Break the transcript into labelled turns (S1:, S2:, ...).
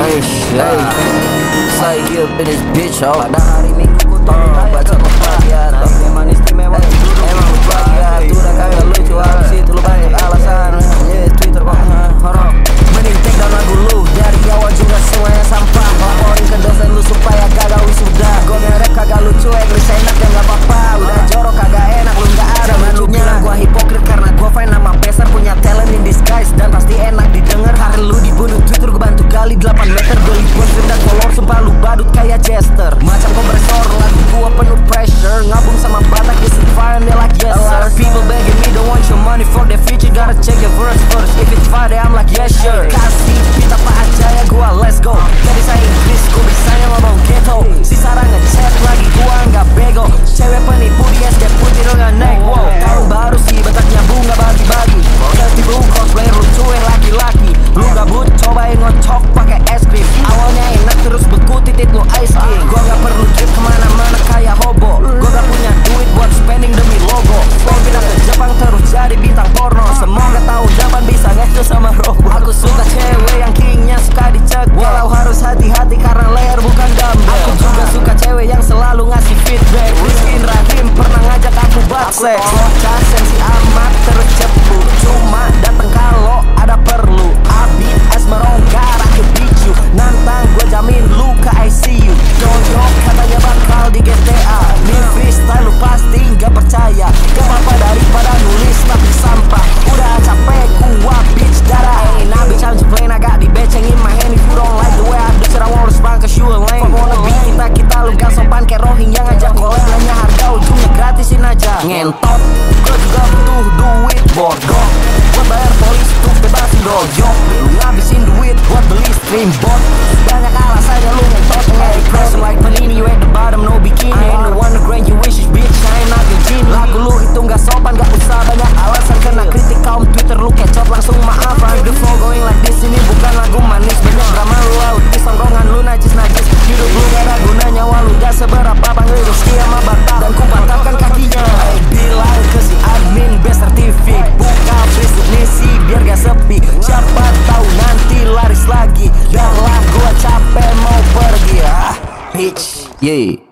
S1: main shit. You up in this bitch, oh. ho. I Manchester. Macam kompresor, lagu gua penuh pressure. Ngabung sama Batak, this is fire me like yes sir. A lot of people begging me, don't want your money for the future. Gotta check your verse first, if it's Friday I'm like yes sure Kasih top sex. ngentot. Gue juga butuh duit bodoh. Buat bayar polis tuh bebasin dojok Lu ngabisin duit buat beli stream bot bitch. Yeah.